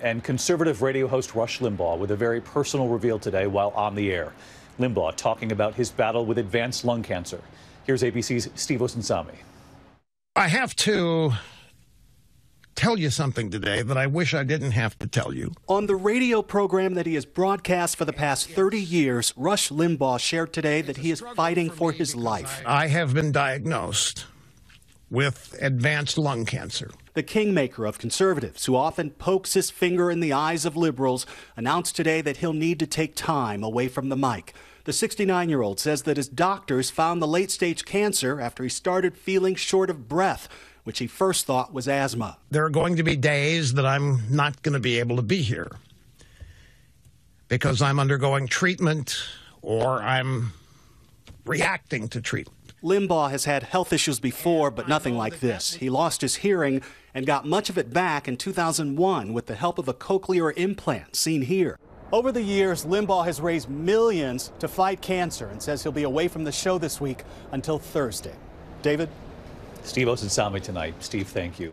and conservative radio host Rush Limbaugh with a very personal reveal today while on the air. Limbaugh talking about his battle with advanced lung cancer. Here's ABC's Steve Osunsami. I have to tell you something today that I wish I didn't have to tell you. On the radio program that he has broadcast for the past 30 years, Rush Limbaugh shared today that he is fighting for his life. I have been diagnosed with advanced lung cancer. The kingmaker of conservatives, who often pokes his finger in the eyes of liberals, announced today that he'll need to take time away from the mic. The 69 year old says that his doctors found the late stage cancer after he started feeling short of breath which he first thought was asthma. There are going to be days that I'm not going to be able to be here because I'm undergoing treatment or I'm reacting to treatment. Limbaugh has had health issues before, but nothing like this. He lost his hearing and got much of it back in 2001 with the help of a cochlear implant seen here. Over the years, Limbaugh has raised millions to fight cancer and says he'll be away from the show this week until Thursday. David? Steve Osunsami tonight. Steve, thank you.